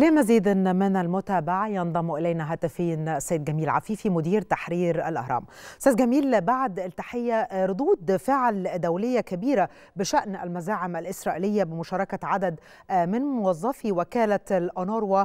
لمزيد من المتابعة ينضم إلينا هاتفيا سيد جميل عفيفي مدير تحرير الأهرام. أستاذ جميل بعد التحية ردود فعل دولية كبيرة بشأن المزاعم الإسرائيلية بمشاركة عدد من موظفي وكالة الأونروا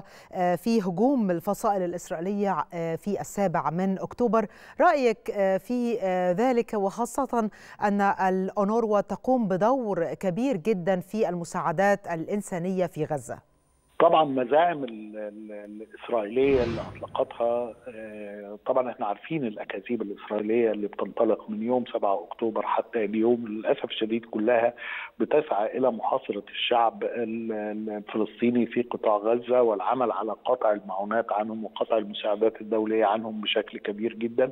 في هجوم الفصائل الإسرائيلية في السابع من أكتوبر. رأيك في ذلك وخاصة أن الأونروا تقوم بدور كبير جدا في المساعدات الإنسانية في غزة؟ طبعا مزاعم الإسرائيلية اللي أطلقتها طبعا إحنا عارفين الأكاذيب الإسرائيلية اللي بتنطلق من يوم 7 أكتوبر حتى اليوم للأسف الشديد كلها بتسعى إلى محاصرة الشعب الفلسطيني في قطاع غزة والعمل على قطع المعونات عنهم وقطع المساعدات الدولية عنهم بشكل كبير جدا.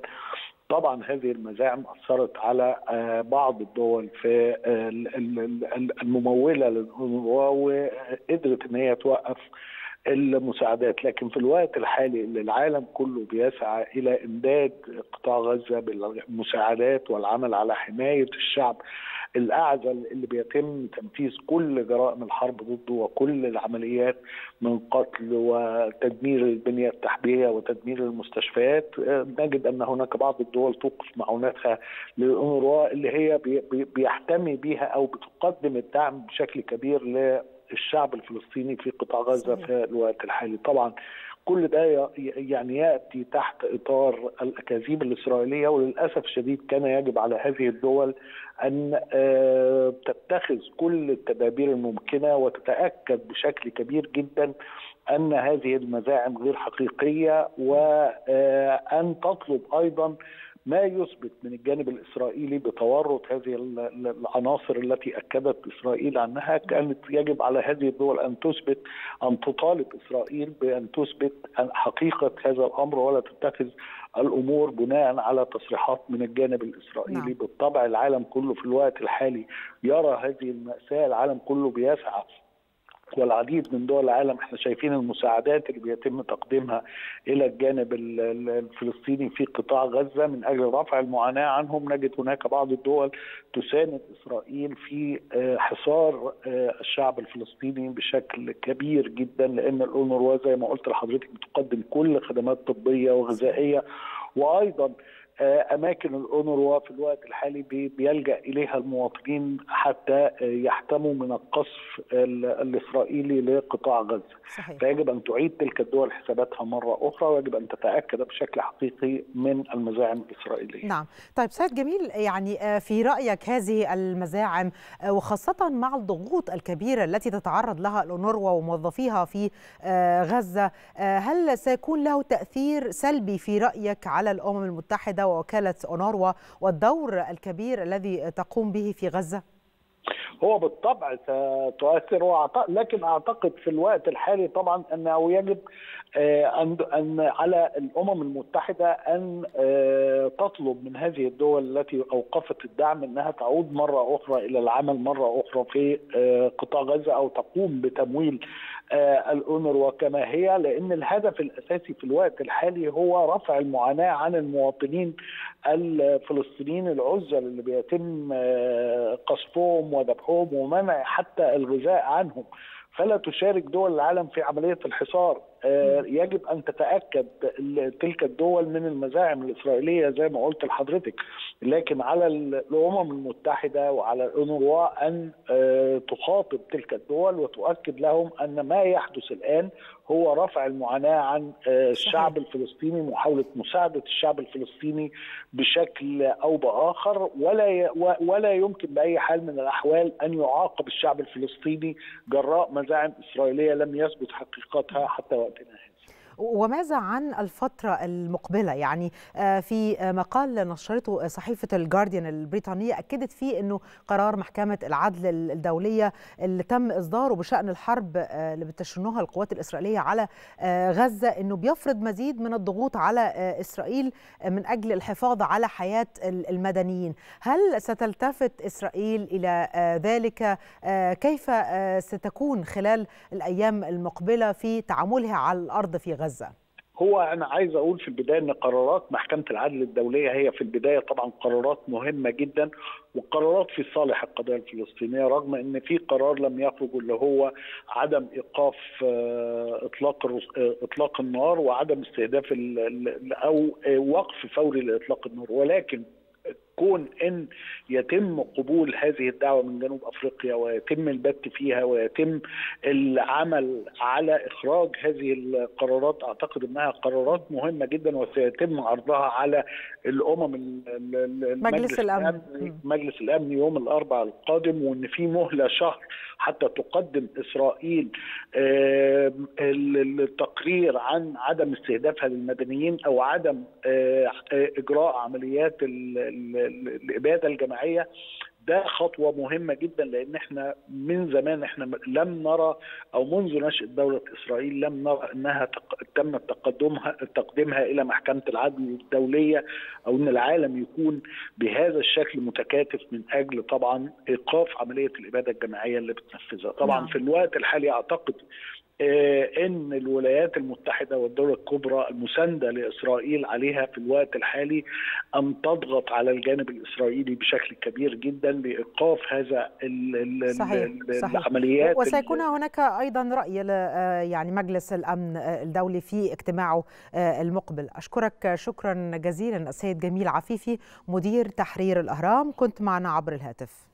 طبعا هذه المزاعم اثرت على بعض الدول في الممولة للأونروا وقدرت إن هي توقف المساعدات. لكن في الوقت الحالي اللي العالم كله بيسعى إلى إمداد قطاع غزة بالمساعدات والعمل على حماية الشعب الأعزل اللي بيتم تنفيذ كل جرائم الحرب ضده وكل العمليات من قتل وتدمير البنية التحتية وتدمير المستشفيات نجد أن هناك بعض الدول توقف معوناتها للأونروا اللي هي بيحتمي بها أو بتقدم الدعم بشكل كبير للشعب الفلسطيني في قطاع غزة في الوقت الحالي. طبعا كل ده يعني يأتي تحت إطار الأكاذيب الإسرائيلية وللأسف الشديد كان يجب على هذه الدول أن تتخذ كل التدابير الممكنة وتتأكد بشكل كبير جدا أن هذه المزاعم غير حقيقية وان تطلب أيضا ما يثبت من الجانب الإسرائيلي بتورط هذه العناصر التي أكدت إسرائيل عنها كانت يجب على هذه الدول أن تثبت أن تطالب إسرائيل بأن تثبت حقيقة هذا الأمر ولا تتخذ الأمور بناء على تصريحات من الجانب الإسرائيلي نعم. بالطبع العالم كله في الوقت الحالي يرى هذه المأساة العالم كله بيسعى والعديد من دول العالم إحنا شايفين المساعدات اللي بيتم تقديمها إلى الجانب الفلسطيني في قطاع غزة من أجل رفع المعاناة عنهم. نجد هناك بعض الدول تساند إسرائيل في حصار الشعب الفلسطيني بشكل كبير جدا لأن الاونروا زي ما قلت لحضرتك بتقدم كل خدمات طبية وغذائية. وأيضا أماكن الأونروا في الوقت الحالي بيلجأ إليها المواطنين حتى يحتموا من القصف الإسرائيلي لقطاع غزة. صحيح. فيجب أن تعيد تلك الدول حساباتها مرة أخرى ويجب أن تتأكد بشكل حقيقي من المزاعم الإسرائيلية. نعم. طيب سيد جميل يعني في رأيك هذه المزاعم وخاصة مع الضغوط الكبيرة التي تتعرض لها الأونروا وموظفيها في غزة هل سيكون له تأثير سلبي في رأيك على الأمم المتحدة ووكالة أونروا والدور الكبير الذي تقوم به في غزة؟ هو بالطبع ستؤثر لكن أعتقد في الوقت الحالي طبعا أنه يجب أن أن على الأمم المتحدة أن تطلب من هذه الدول التي أوقفت الدعم أنها تعود مرة أخرى إلى العمل مرة أخرى في قطاع غزة أو تقوم بتمويل الأونروا كما هي لأن الهدف الأساسي في الوقت الحالي هو رفع المعاناة عن المواطنين الفلسطينيين العزل اللي بيتم قصفهم وذبحهم ومنع حتى الغذاء عنهم. فلا تشارك دول العالم في عملية الحصار. يجب أن تتأكد تلك الدول من المزاعم الإسرائيلية زي ما قلت لحضرتك. لكن على الأمم المتحدة وعلى الأونروا أن تخاطب تلك الدول وتؤكد لهم أن ما يحدث الآن هو رفع المعاناة عن الشعب الفلسطيني محاولة مساعدة الشعب الفلسطيني بشكل أو بآخر. ولا ولا يمكن بأي حال من الأحوال أن يعاقب الشعب الفلسطيني جراء مزاعم إسرائيلية لم يثبت حقيقتها حتى وقتنا هذا وماذا عن الفترة المقبلة؟ يعني في مقال نشرته صحيفة الجارديان البريطانية أكدت فيه أنه قرار محكمة العدل الدولية اللي تم إصداره بشأن الحرب اللي بتشنها القوات الإسرائيلية على غزة أنه بيفرض مزيد من الضغوط على إسرائيل من أجل الحفاظ على حياة المدنيين. هل ستلتفت إسرائيل إلى ذلك؟ كيف ستكون خلال الأيام المقبلة في تعاملها على الأرض في غزة؟ غزة؟ هو أنا عايز أقول في البداية إن قرارات محكمة العدل الدولية هي في البداية طبعا قرارات مهمة جدا وقرارات في صالح القضية الفلسطينية رغم إن في قرار لم يخرج اللي هو عدم إيقاف إطلاق إطلاق النار وعدم استهداف أو وقف فوري لإطلاق النار ولكن كون إن يتم قبول هذه الدعوة من جنوب أفريقيا ويتم البت فيها ويتم العمل على إخراج هذه القرارات. أعتقد إنها قرارات مهمة جدا وسيتم عرضها على الأمم مجلس الأمن. مجلس الأمن يوم الأربعاء القادم وإن في مهلة شهر حتى تقدم إسرائيل التقرير عن عدم استهدافها للمدنيين أو عدم إجراء عمليات الاباده الجماعية ده خطوة مهمة جدا لأن إحنا من زمان إحنا لم نرى أو منذ نشأة دولة إسرائيل لم نرى إنها تم تقدمها تقديمها إلى محكمة العدل الدولية أو إن العالم يكون بهذا الشكل متكاتف من أجل طبعا إيقاف عملية الاباده الجماعية اللي بتنفذها طبعا نعم. في الوقت الحالي أعتقد إن الولايات المتحدة والدولة الكبرى المساندة لإسرائيل عليها في الوقت الحالي أن تضغط على الجانب الإسرائيلي بشكل كبير جدا لإيقاف هذا ال صحيح. صحيح. العمليات وسيكون هناك أيضا رأي يعني مجلس الأمن الدولي في اجتماعه المقبل أشكرك شكرا جزيلا السيد جميل عفيفي مدير تحرير الأهرام كنت معنا عبر الهاتف